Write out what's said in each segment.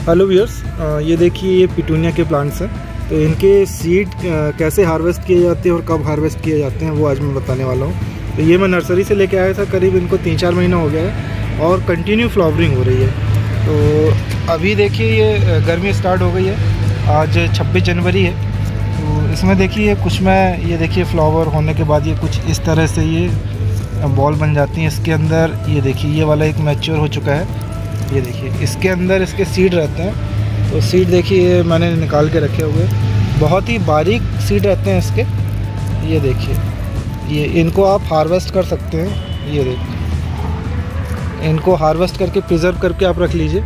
Hello viewers ये देखिए, ये पिटूनिया के प्लांट्स हैं। तो इनके सीड कैसे हार्वेस्ट किए जाते हैं और कब हार्वेस्ट किए जाते हैं, वो आज मैं बताने वाला हूँ। तो ये मैं नर्सरी से लेके आया था, करीब इनको तीन चार महीना हो गया है और कंटिन्यू फ्लावरिंग हो रही है। तो अभी देखिए, ये गर्मी स्टार्ट हो गई है। आज 26 जनवरी है। तो इसमें देखिए कुछ में, ये देखिए फ्लावर होने के बाद ये कुछ इस तरह से ये बॉल बन जाती हैं। इसके अंदर ये देखिए, ये वाला एक मैच्योर हो चुका है। ये देखिए, इसके अंदर इसके सीड रहते हैं। तो सीड देखिए, ये मैंने निकाल के रखे हुए। बहुत ही बारीक सीड रहते हैं इसके। ये देखिए, ये इनको आप हार्वेस्ट कर सकते हैं। ये देखिए इनको हार्वेस्ट करके प्रिज़र्व करके आप रख लीजिए।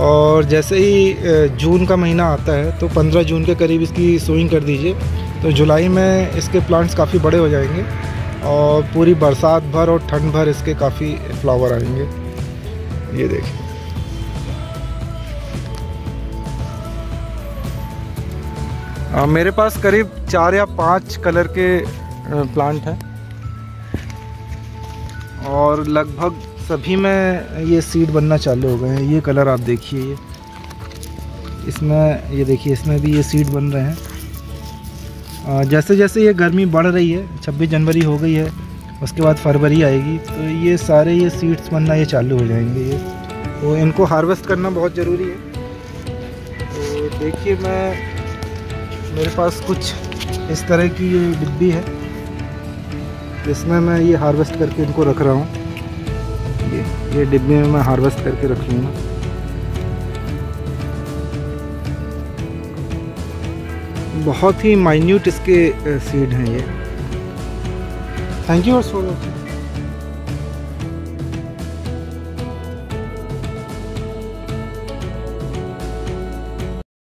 और जैसे ही जून का महीना आता है तो 15 जून के करीब इसकी सोइंग कर दीजिए। तो जुलाई में इसके प्लांट्स काफ़ी बड़े हो जाएँगे और पूरी बरसात भर और ठंड भर इसके काफ़ी फ्लावर आएँगे। ये देखिए मेरे पास करीब चार या पाँच कलर के प्लांट हैं। और लगभग सभी में ये सीड बनना चालू हो गए हैं। ये कलर आप देखिए ये। इसमें, ये देखिए, इसमें भी ये सीड बन रहे हैं। जैसे जैसे ये गर्मी बढ़ रही है 26 जनवरी हो गई है उसके बाद फरवरी आएगी तो ये सारे ये सीड्स बनना ये चालू हो जाएँगे ये। तो इनको हार्वेस्ट करना बहुत ज़रूरी है। तो देखिए मैं, मेरे पास कुछ इस तरह की ये डिब्बी है, जिसमें मैं ये हार्वेस्ट करके इनको रख रहा हूँ। ये ये डिब्बी में मैं हार्वेस्ट करके रख लूँगा। बहुत ही माइन्यूट इसके सीड हैं ये। Thank you so much.